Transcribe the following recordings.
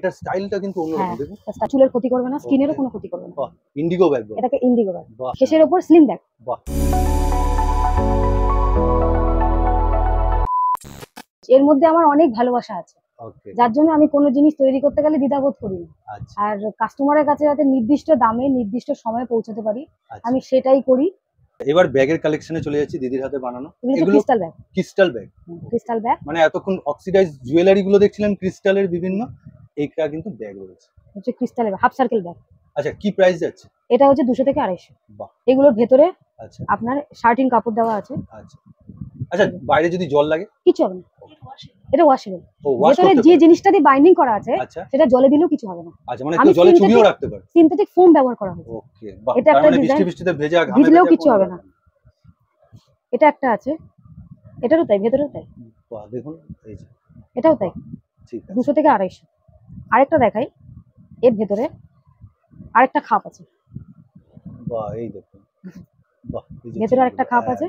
এটার স্টাইলটা কিন্তু অন্যরকম হ্যাঁ। দেখুন। চুলের ক্ষতি করবে না স্কিনেরও কোনো ক্ষতি করবে না। ইন্ডিগো ব্যাগ এটাকে ইন্ডিগো ব্যাগ ওপর স্লিম ব্যাগ বাহ। এর মধ্যে আমার অনেক ভালোবাসা আছে। যার জন্য আমি কোনো জিনিস তৈরি করতে গেলে দ্বিধাবোধ করি না। আচ্ছা। আর কাস্টমারের কাছে যাতে নির্দিষ্ট দামে নির্দিষ্ট সময়ে পৌঁছাতে পারি আচ্ছা। আমি সেটাই করি। এবার ব্যাগের কালেকশনে চলে যাচ্ছি দিদির হাতে বানানো। এগুলো crystal bag crystal bag crystal bag মানে এতক্ষণ অক্সিডাইজ জুয়েলারি গুলো দেখছিলেন ক্রিস্টালের বিভিন্ন। এইটা কিন্তু ব্যাগ রয়েছে। হচ্ছে ক্রিস্টালের হাফ সার্কেল ব্যাগ আচ্ছা কি প্রাইস যাচ্ছে? এটা হচ্ছে দুশো থেকে আড়াইশো। বাহ। এগুলোর ভেতরে আচ্ছা। আপনার শার্টিন কাপড় দেওয়া আছে। আচ্ছা। আচ্ছা বাইরে যদি জল লাগে? কিছু হবে না। এটা ওয়াশেবল ভেতরে যে জিনিসটা দিয়ে বাইন্ডিং করা আছে আচ্ছা। সেটা জলে দিলেও কিছু হবে না। আচ্ছা মানে কেউ জলে চুবিয়েও রাখতে পারে সিনথেটিক ফোম ব্যবহার করা হয়েছে। ওকে এটা একটা মানে বৃষ্টি বৃষ্টিতে ভেজা ঘামে ভিজলেও কোনো হবে না। এটা একটা আছে। এটারও তাই ভেতরেও তাই। বাহ দেখুন এই যে। এটাও তাই। ঠিক আছে। দুশো থেকে আড়াইশো। আরেকটা দেখাই। এর ভেতরে আরেকটা খাপ আছে। বাহ এই দেখুন বাহ ভেতরে আরেকটা খাপ আছে।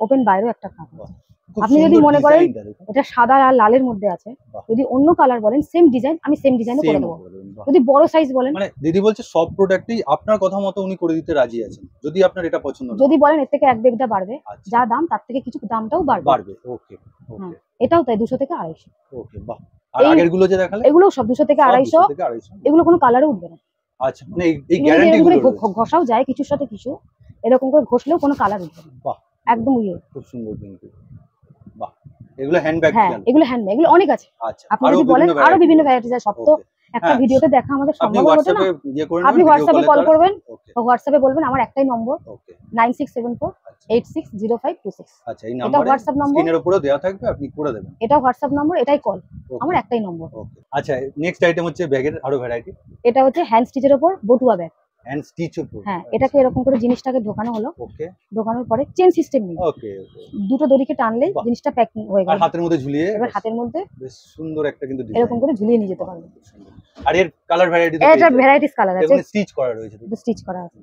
ওপেন বাইরেও একটা খাপ আছে। আপনি যদি মনে করেন- এটা সাদা আর লালের মধ্যে আছে। যদি অন্য কালার বলেন সেম ডিজাইন আমি সেম ডিজাইনে করে দেবো। যদি বড় সাইজ বলেন মানে দিদি বলছে সব প্রোডাক্টই আপনার কথা মতো উনি করে দিতে রাজি আছেন। যদি আপনার এটা পছন্দ যদি বলেন এর থেকে এক বেগটা বাড়বে। আচ্ছা। যা দাম তার থেকে কিছু দামটাও বাড়বে। বাড়বে ওকে হ্যাঁ। ওকে এটাও তাই দুশো থেকে আড়াইশো। ওকে বাহ। আর আগেরগুলো যে দেখালে? এগুলো সব দুশো থেকে আড়াইশো 200 থেকে আড়াইশো। এগুলো কোনো কালারে উঠবে না। আচ্ছা মানে এই- গ্যারান্টি গুলো ঘষাও যায় কিছুর সাথে কিছু। এরকম করে ঘষলেও কোনো কালার উঠবে না। বাহ। একদম ইয়ে। খুব সুন্দর কিন্তু। এগুলো হ্যান্ডব্যাগ হ্যাঁ এগুলো হ্যান্ডমেড এগুলো অনেক আছে। আচ্ছা আপনি যদি বলেন আরও বিভিন্ন ভ্যারাইটিস আছে সব তো একটা হ্যাঁ। ভিডিওতে দেখা আমাদের সম্ভব হচ্ছে না। ইয়ে আপনি হোয়াটসঅ্যাপে কল করবেন। হোয়াটসঅ্যাপে বলবেন আমার একটাই নম্বর okay nine six seven four আচ্ছা। Eight six zero five two six আচ্ছা এটা হোয়াটসঅ্যাপ নম্বর। স্ক্রিনের উপরেও দেওয়া থাকবে আপনি করে দেবেন। এটা হোয়াটসঅ্যাপ নম্বর এটাই কল আমার একটাই নম্বর। আচ্ছা নেক্সট আইটেম হচ্ছে ব্যাগের আরও ভ্যারাইটি এটা হচ্ছে হ্যান্ড স্টিচের ওপর বটুয়া ব্যাগ হ্যান্ড স্টিচ উপর হ্যাঁ এটাকে এরকম করে জিনিসটাকে ঢোকানো হলো। ওকে। ঢোকানোর পরে চেন সিস্টেম নেই ওকে দুটো দড়িকে টানলেই জিনিসটা প্যাক হয়ে আর গেল হাতের মধ্যে ঝুলিয়ে এবার হাতের মধ্যে বেশ সুন্দর একটা কিন্তু। এরকম করে ঝুলিয়ে নিয়ে যেতে সুন্দর। আর এর কালার ভ্যারাইটি এটার ভ্যারাইটিস কালার আছে। স্টিচ করা রয়েছে স্টিচ করা আছে।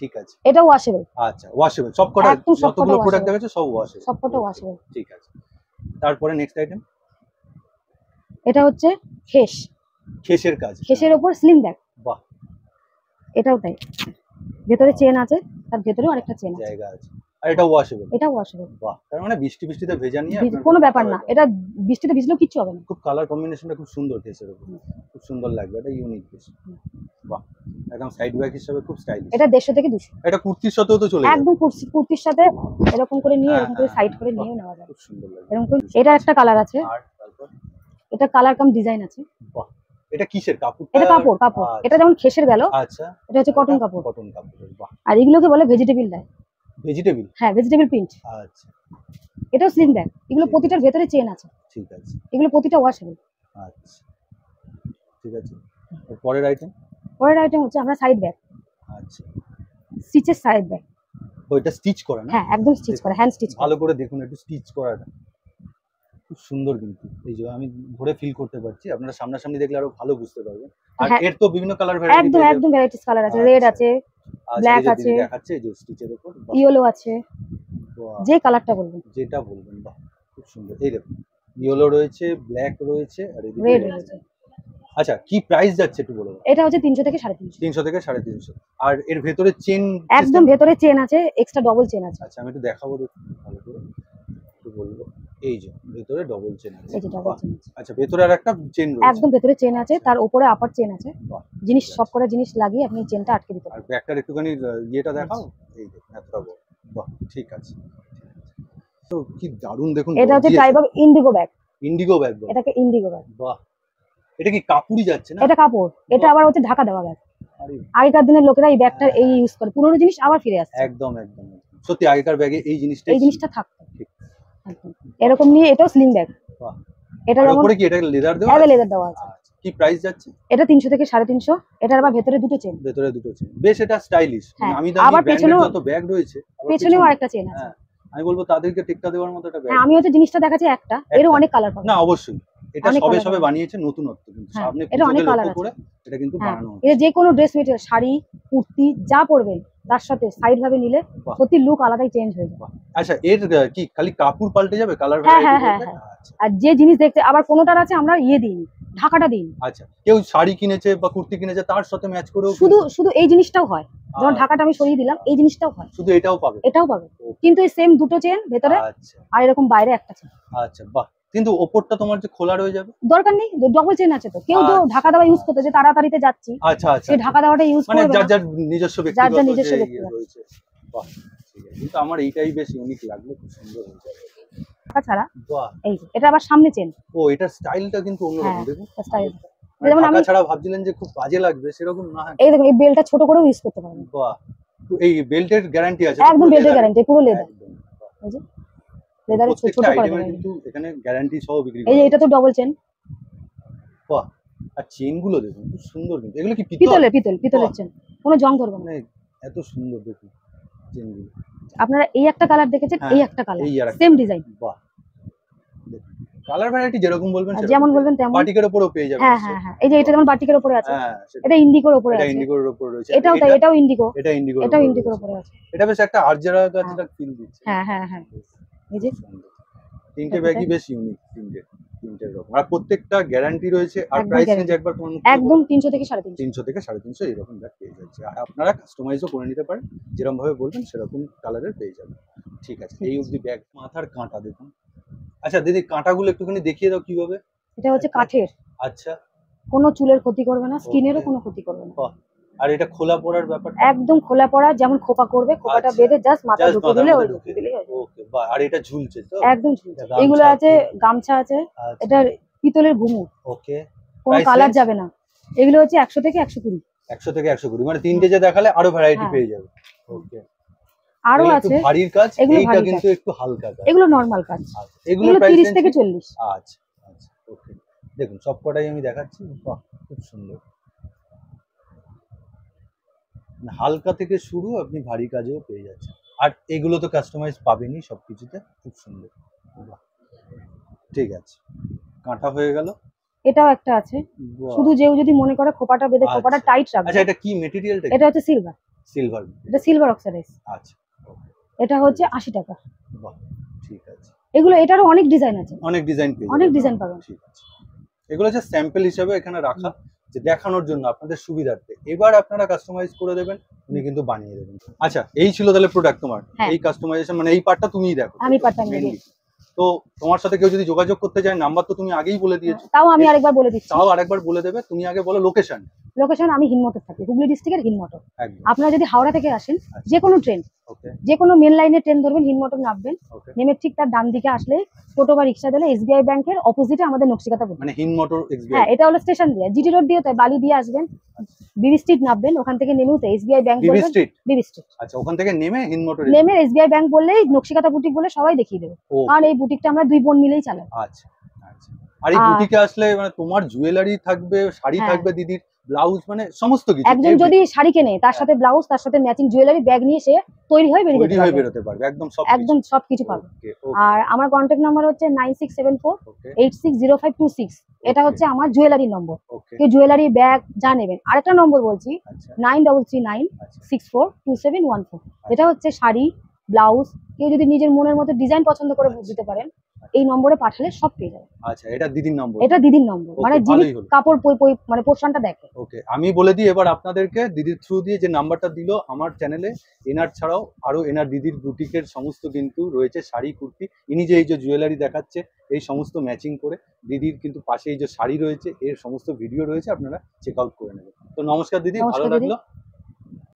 ঠিক আছে। এটাও ওয়াশেবল আচ্ছা ওয়াশেবল সব কটা সব যতগুলো প্রোডাক্ট দেখাচ্ছে সব ওয়াশেবল সবকটা ওয়াশেবল ঠিক আছে। তারপরে নেক্সট আইটেম এটা হচ্ছে খেস। খেসের কাজ। খেসের ওপর স্লিম ব্যাগ বাহ এটাও তাই। ভেতরে চেন আছে তার ভেতরেও অনেকটা চেন আছে। জায়গা আছে। আর এটা ওয়াশেবল এটা ওয়াশেবল বাহ তার মানে বৃষ্টি বৃষ্টিতে ভেজা নিয়ে কোনো ব্যাপার না। এটা বৃষ্টিতে ভিজলেও হবে না। খুব কালার কম্বিনেশনটা খুব সুন্দর উপর। খুব সুন্দর লাগবে এটা ইউনিক বাহ একদম সাইড ব্যাগ হিসাবে খুব স্টাইলিশ এটা থেকে দুশো। এটা কুর্তির সাথেও তো চলে একদম কুর্তি কুর্তির সাথে এরকম করে নিয়ে হ্যাঁ, এরকম করে হ্যাঁ, সাইড করে বাহ, নিয়েও নেওয়া যায় খুব সুন্দর এরকম এটা একটা কালার আছে। আর তারপর? এটা কালার কাম ডিজাইন আছে। বাহ এটা কিসের কাপড় এটা কাপড় কাপড়। এটা যেমন খেসের গেল আচ্ছা। এটা হচ্ছে কটন কাপড়। কটন কাপড় বাহ। আর এগুলোকে বলে ভেজিটেবল ডাই ভেজিটেবল হ্যাঁ ভেজিটেবল প্রিন্ট আচ্ছা। এটাও ব্যাগ এগুলো প্রতিটার ভেতরে চেন আছে। ঠিক আছে। এগুলো প্রতিটা ওয়াশেবল আচ্ছা। ঠিক আছে। পরের আইটেম পরের আইটেম হচ্ছে আমরা সাইড ব্যাগ আচ্ছা। স্টিচের সাইড ব্যাগ ওইটা স্টিচ করা না? হ্যাঁ একদম স্টিচ করা হ্যান্ড স্টিচ ভালো করে দেখুন একটু স্টিচ করাটা। খুব সুন্দর কিন্তু। এই যে আমি ধরে ফিল করতে পারছি। আপনারা সামনাসামনি দেখলে আরও ভালো বুঝতে পারবেন। আর হ্যাঁ। এর তো বিভিন্ন কালার ভ্যারাইটি একদম একদম ভ্যারাইটিস কালার আছে। রেড আচ্ছা। আছে black আছে। দেখাচ্ছে এই যে স্টিচের উপর। ইয়েলো আছে। যে কালারটা বলবেন। যেটা বলবেন বাহ খুব সুন্দর। এই দেখুন ইয়েলো রয়েছে ব্ল্যাক রয়েছে আর এদিকে রেড রয়েছে। আচ্ছা কি প্রাইস যাচ্ছে একটু বলে এটা হচ্ছে তিনশো থেকে সাড়ে তিনশো। তিনশো থেকে সাড়ে তিনশো। আর এর ভেতরে চেন একদম ভেতরে চেন আছে এক্সট্রা ডবল চেন আছে। আচ্ছা আমি একটু দেখাবো দেখুন ভালো করে। একটু বলব। এই যে ভেতরে ডবল চেন আছে। এই যে ডবল চেন আছে। আচ্ছা ভেতরে আর একটা চেন রয়েছে। একদম ভেতরে চেন আছে তার উপরে আপার চেন আছে। জিনিস সব। কটা জিনিস লাগিয়ে আপনি চেনটা আটকে দিতে আর পারেন ব্যাগটার একটুখানি ইয়েটা দেখাও? এই দেখুন এতটা বড়। বাহ ঠিক আছে। তো কি দারুণ দেখুন এটা হচ্ছে type of indigo bag indigo bag এটাকে ইন্ডিগো ব্যাগ বাহ এটা কি কাপুরি যাচ্ছে না? এটা কাপড়। এটা আবার হচ্ছে ঢাকা দেওয়া ব্যাগ আগেকার দিনের লোকেরা এই ব্যাগটা এই ইউজ করে। পুরোনো জিনিস আবার ফিরে আসছে। একদম একদম। সত্যি আগেকার ব্যাগে এই জিনিসটা এই জিনিসটা থাকতো। ঠিক। একদম। এরকম নিয়ে এটাও স্লিং ব্যাগ। এটা যেমন উপরে কি এটা লেদার দেওয়া আছে? লেদার দেওয়া আছে। কি প্রাইস যাচ্ছে? এটা তিনশো থেকে সাড়ে তিনশো। এটার আবার ভেতরে দুটো চেন ভেতরে দুটো চেন বেশ এটা স্টাইলিশ হ্যাঁ, আমি আবার দামি পেছনেও- যত ব্যাগ রয়েছে পেছনেও পেছনে- আরেকটা চেন আছে। হ্যাঁ। আমি বলব তাদেরকে টেক্কা দেওয়ার মতো একটা হ্যাঁ আমি হচ্ছে জিনিসটা দেখাচ্ছি একটা। একটা। অনেক কালার পাবে। না অবশ্যই। এটা সবে সবে। বানিয়েছে নতুনত্ব কিন্তু হ্যাঁ, সামনে এটা অনেক লক্ষ্য আছে। করে এটা কিন্তু হ্যাঁ বানানো এটা যে কোনো ড্রেস মেটেরিয়াল শাড়ি কুর্তি যা পরবেন তার সাথে সাইড ভাবে নিলে। সত্যি লুক আলাদাই চেঞ্জ হয়ে যাবে আচ্ছা এর কি খালি কাপড় পাল্টে যাবে? কালার হ্যাঁ, হ্যাঁ, হ্যাঁ। আর যে জিনিস দেখতে আবার কোনোটার আছে আমরা ইয়ে দিই ঢাকাটা দিন আচ্ছা কেউ শাড়ি কিনেছে বা কুর্তি কিনেছে তার সাথে ম্যাচ করেও শুধু শুধু এই জিনিসটাও হয়। যখন ঢাকাটা আমি সরিয়ে দিলাম এই জিনিসটাও হয়। শুধু এটাও পাবে? এটাও পাবে। কিন্তু এই সেম দুটো চেন ভেতরে আচ্ছা। আর এরকম বাইরে একটা চেন আচ্ছা বাহ। কিন্তু ওপরটা তোমার যে খোলা রয়ে যাবে? দরকার নেই ডবল চেন আছে তো। কেউ তো আচ্ছা। ঢাকা দেওয়া ইউজ করতে যে তাড়াতাড়িতে যাচ্ছি। আচ্ছা আচ্ছা। সে ঢাকা দেওয়াটা ইউজ মানে যার যার নিজস্ব যার যার নিজস্ব ইয়ে ব্যক্তিগত। রয়েছে। বাহ ঠিক আছে। কিন্তু আমার এইটাই বেশ ইউনিক লাগল খুব সুন্দর হয়েছে। ঢাকা ছাড়া বাহ। এই এটা আবার সামনে চেন ও এটার স্টাইলটা কিন্তু অন্যরকম হ্যাঁ। দেখুন। স্টাইল যেমন আমি ছাড়া ভাবছিলেন যে খুব বাজে লাগবে সেরকম না। এই দেখুন এই বেলটা ছোট করেও ইউজ করতে পারবেন বাহ তো এই বেল্টের গ্যারান্টি আছে একদম বেল্টের গ্যারান্টি পুরো লেদার এই যে লেদারের ছোট ছোট করে কিন্তু এখানে গ্যারান্টি সহ বিক্রি এই যে এটা তো ডবল চেন বাহ আর চেনগুলো দেখুন খুব সুন্দর কিন্তু। এগুলো কি পিতল? পিতল পিতলের চেন কোনো জং ধরবে না। মানে এত সুন্দর দেখুন চেনগুলো আপনারা এই একটা কালার দেখেছেন হ্যাঁ, এই একটা কালার সেম ডিজাইন বাহ। কালার ভ্যারাইটি যেরকম বলবেন যেমন বলবেন তেমন বাটিকের উপরেও পেয়ে যাবেন হ্যাঁ হ্যাঁ হ্যাঁ। এই যে এটা যেমন বাটিকের উপরে আছে হ্যাঁ এটা ইন্ডিগোর উপরে এটা আছে। ইন্ডিগোর উপর রয়েছে। এটাও তাই এটা- এটাও ইন্ডিগো এটা ইন্ডিগোর এটাও উপর ইন্ডিগোর উপরে আছে। এটা বেশ একটা আরজারা গাছটা ফিল দিচ্ছে। হ্যাঁ হ্যাঁ হ্যাঁ। এই যে তিনটে ব্যাগই বেশ ইউনিক তিনটে রকম। আর প্রত্যেকটা গ্যারান্টি রয়েছে। আর প্রাইস রেঞ্জ একবার একদম তিনশো থেকে সাড়ে তিনশো। তিনশো থেকে সাড়ে তিনশো এরকম ব্যাগ পেয়ে যাচ্ছে। আর আপনারা কাস্টমাইজও করে নিতে পারেন। যেরকম ভাবে বলবেন সেরকম কালারের পেয়ে যাবেন। ঠিক আছে এই অবধি ব্যাগ মাথার কাঁটা দেখুন। আচ্ছা দিদি কাঁটাগুলো একটুখানি দেখিয়ে দাও কীভাবে? এটা হচ্ছে কাঠের। আচ্ছা। কোনো চুলের ক্ষতি করবে না স্কিনেরও. কোনো ক্ষতি করবে না। আর এটা খোলা পড়ার ব্যাপার একদম খোলা পড়া যেমন খোপা করবে খোপাটা আচ্ছা। বেঁধে জাস্ট মাথা ঢুকে দিলে ওই ঢুকে দিলে ওকে আর এটা ঝুলছে তো? একদম ঝুলছে। এগুলো আছে। গামছা আছে। আচ্ছা, এটা পিতলের ঘুমু ওকে কোনো কালার যাবে না। এগুলো হচ্ছে একশো থেকে একশো কুড়ি। একশো থেকে একশো কুড়ি। মানে তিনটে যে দেখালে আরও ভ্যারাইটি। পেয়ে যাবে। ওকে আরও আছে। ভারীর কাজ এইটা কিন্তু একটু হালকা কাজ। এগুলো নর্মাল কাজ। আচ্ছা, এগুলো এগুলো প্রাইস তিরিশ থেকে চল্লিশ। আচ্ছা আচ্ছা ওকে দেখুন সব কটাই আমি দেখাচ্ছি। বাহ খুব সুন্দর। মানে হালকা থেকে শুরু আপনি ভারী কাজেও পেয়ে যাচ্ছেন। আর এগুলো তো কাস্টমাইজ পাবেনই সব কিছুতে খুব সুন্দর। বাহ ঠিক আছে। কাঁটা হয়ে গেল। এটাও একটা আছে। শুধু যেও যদি মনে করে খোপাটা বেঁধে আচ্ছা। খোপাটা টাইট রাখবে। আচ্ছা এটা কি মেটেরিয়ালটা এটা হচ্ছে সিলভার সিলভার এটা সিলভার অক্সাইডাইজ আচ্ছা। এটা হচ্ছে আশি টাকা। ঠিক আছে। এগুলো এটারও অনেক ডিজাইন আছে। অনেক ডিজাইন অনেক ডিজাইন পাবেন। ঠিক আছে। এগুলো হচ্ছে স্যাম্পল হিসেবে এখানে রাখা যে দেখানোর জন্য আপনাদের সুবিধার্থে। এবার আপনারা কাস্টমাইজ করে দেবেন উনি কিন্তু বানিয়ে দেবেন। আচ্ছা এই ছিল তাহলে প্রোডাক্ট তোমার? হ্যাঁ। এই কাস্টমাইজেশন মানে এই পার্টটা তুমিই দেখো। আমি পারতাম না mainly। তো তোমার সাথে কেউ যদি যোগাযোগ করতে চায় নাম্বার তো তুমি আগেই বলে দিয়েছ। তাও আমি আরেকবার বলে দিচ্ছি। তাও আরেকবার বলে দেবে। তুমি আগে বলো লোকেশন লোকেশন আমি হিনমটর থাকি হুগলি ডিস্ট্রিক্টের হিনমটর আপনারা যদি হাওড়া থেকে আসেন। যে কোনো ট্রেন যে কোনো মেন লাইনে ট্রেন ধরবেন হিনমটর নামবেন। নেমে ঠিক তার ডান দিকে আসলে টোটো বা রিক্সা দিলে এসবিআই ব্যাংকের অপোজিটে আমাদের নকশিকাতা মানে হিন মোটর হ্যাঁ এটা হলো স্টেশন দিয়ে। জিটি রোড দিয়ে তাই বালি দিয়ে আসবেন বিবি স্ট্রিট নামবেন ওখান থেকে নেমে উঠে SBI bank BB street BB street আচ্ছা ওখান থেকে নেমে হিন মোটর নেমে এসবিআই ব্যাংক বললেই নকশিকাতা বুটিক বলে সবাই দেখিয়ে দেবে। কারণ এই বুটিকটা আমরা দুই বোন মিলেই চালাই। আচ্ছা আচ্ছা। আর এই বুটিকে আসলে মানে তোমার জুয়েলারি থাকবে শাড়ি হ্যাঁ। থাকবে দিদির ব্লাউজ মানে সমস্ত কিছু একজন যদি শাড়ি কেনে তার সাথে ব্লাউজ তার সাথে ম্যাচিং জুয়েলারি ব্যাগ নিয়ে সে তৈরি হয়ে বেরিয়ে যেতে পারবে। বেরোতে পারবে একদম সব একদম সবকিছু পাবে। আর আমার কন্ট্যাক্ট নাম্বার হচ্ছে nine six seven four okay eight six zero five two six এটা হচ্ছে আমার জুয়েলারির নম্বর কেউ জুয়েলারি ব্যাগ যা নেবেন। আরেকটা নম্বর বলছি আচ্ছা। নাইন ডবল থ্রি নাইন আচ্ছা। Six four two seven one four এটা হচ্ছে শাড়ি ব্লাউজ কেউ যদি নিজের মনের মতো ডিজাইন পছন্দ করে দিতে পারেন এই নম্বরে পাঠালে সব পেয়ে যাবে আচ্ছা এটা দিদির নম্বর? এটা দিদির নম্বর। মানে যিনি কাপড় পই- পই- মানে পোর্শনটা দেখে। ওকে আমি বলে দিই এবার আপনাদেরকে দিদির থ্রু দিয়ে যে নাম্বারটা দিল আমার চ্যানেলে এনার ছাড়াও আরও এনার দিদির বুটিকের সমস্ত কিন্তু রয়েছে শাড়ি কুর্তি। ইনি যে এই যে জুয়েলারি দেখাচ্ছে এই সমস্ত ম্যাচিং করে দিদির কিন্তু পাশে এই যে শাড়ি রয়েছে এর সমস্ত ভিডিও রয়েছে আপনারা চেক আউট করে নেবেন। তো নমস্কার দিদি ভালো লাগল।